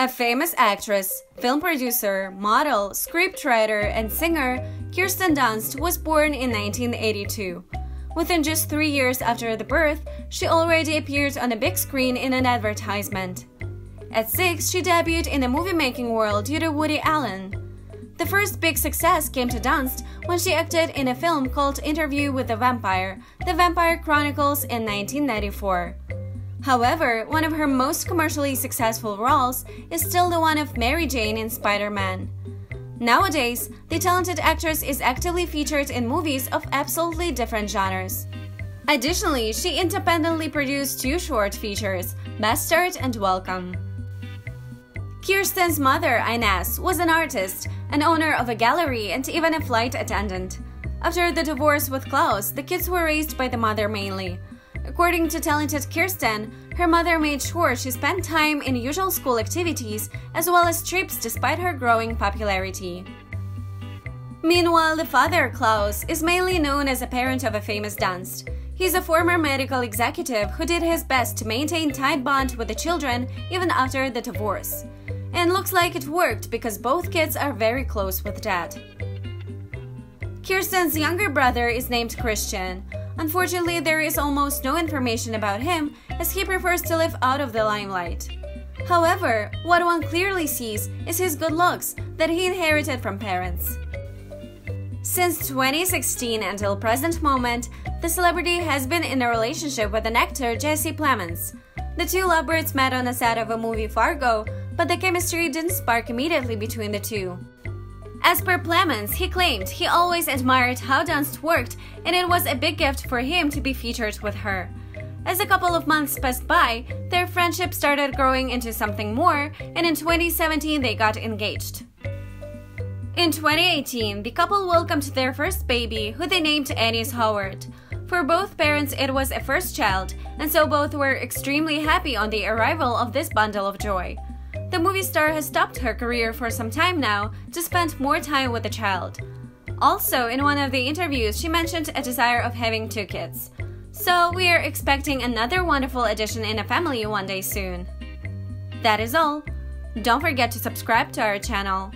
A famous actress, film producer, model, scriptwriter, and singer, Kirsten Dunst was born in 1982. Within just three years after the birth, she already appeared on a big screen in an advertisement. At six, she debuted in the movie making world due to Woody Allen. The first big success came to Dunst when she acted in a film called Interview with the Vampire, The Vampire Chronicles in 1994. However, one of her most commercially successful roles is still the one of Mary Jane in Spider Man. Nowadays, the talented actress is actively featured in movies of absolutely different genres. Additionally, she independently produced two short features, Bastard and Welcome. Kirsten's mother, Inez, was an artist, an owner of a gallery, and even a flight attendant. After the divorce with Klaus, the kids were raised by the mother mainly. According to talented Kirsten, her mother made sure she spent time in usual school activities as well as trips despite her growing popularity. Meanwhile, the father, Klaus, is mainly known as a parent of a famous Dunst. He's a former medical executive who did his best to maintain tight bond with the children even after the divorce. And looks like it worked because both kids are very close with dad. Kirsten's younger brother is named Christian. Unfortunately, there is almost no information about him as he prefers to live out of the limelight. However, what one clearly sees is his good looks that he inherited from parents. Since 2016 until present moment, the celebrity has been in a relationship with an actor Jesse Plemons. The two lovebirds met on the set of a movie Fargo, but the chemistry didn't spark immediately between the two. As per Plemons, he claimed he always admired how Dunst worked and it was a big gift for him to be featured with her. As a couple of months passed by, their friendship started growing into something more, and in 2017 they got engaged. In 2018, the couple welcomed their first baby, who they named Annis Howard. For both parents, it was a first child, and so both were extremely happy on the arrival of this bundle of joy. The movie star has stopped her career for some time now to spend more time with the child. Also, in one of the interviews, she mentioned a desire of having two kids. So, we are expecting another wonderful addition in a family one day soon. That is all. Don't forget to subscribe to our channel.